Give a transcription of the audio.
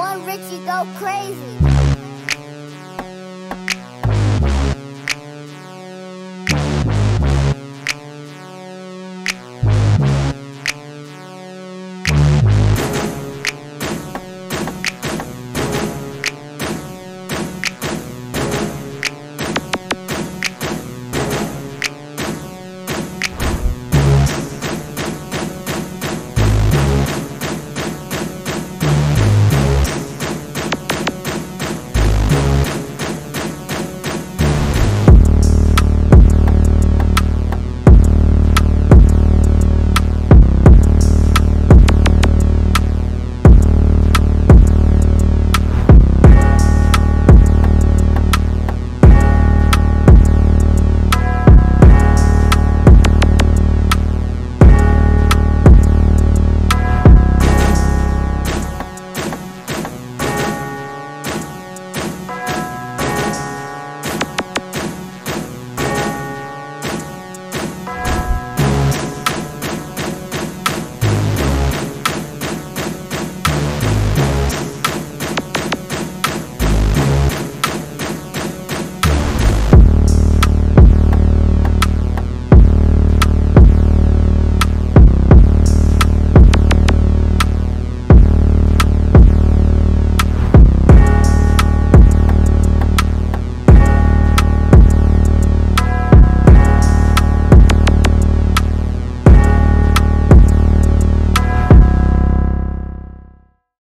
One Richie go crazy.